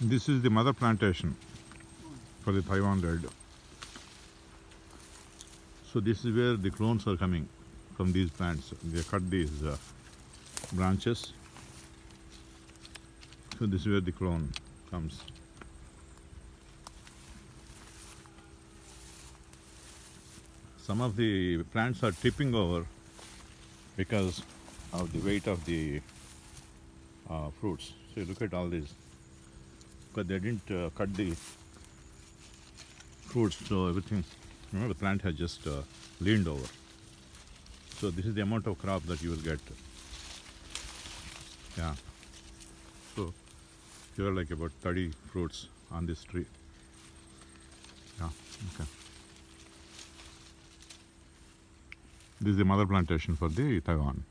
This is the mother plantation for the Taiwan red. So this is where the clones are coming from these plants. They cut these uh, branches. So this is where the clone comes. Some of the plants are tipping over because of the weight of the uh, fruits. So look at all these because they didn't uh, cut the fruits, so everything, you know, the plant has just uh, leaned over. So this is the amount of crop that you will get. Yeah. So here are like about 30 fruits on this tree. Yeah. Okay. This is the mother plantation for the Taiwan.